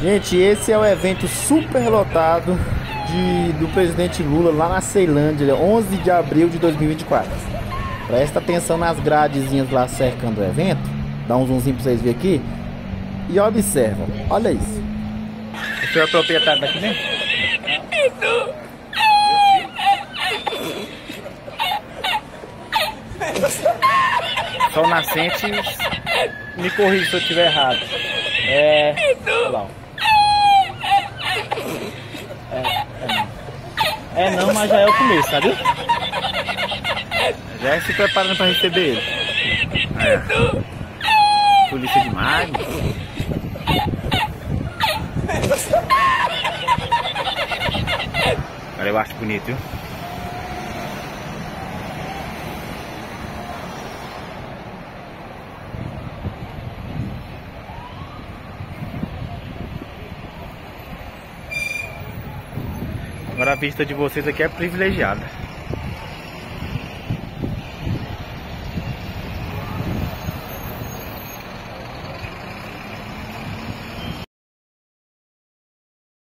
Gente, esse é o evento super lotado de, do presidente Lula lá na Ceilândia, 11 de abril de 2024. Presta atenção nas gradezinhas lá cercando o evento. Dá um zoomzinho pra vocês verem aqui. E observa, olha isso. O senhor é proprietário daqui mesmo? Sol nascente, me corrija se eu estiver errado. É. Olha lá. É, é não. É não, mas já é o começo, sabe? Já é se preparando para receber ele. É. Polícia de Magno. Olha, eu acho bonito, viu? Agora a vista de vocês aqui é privilegiada.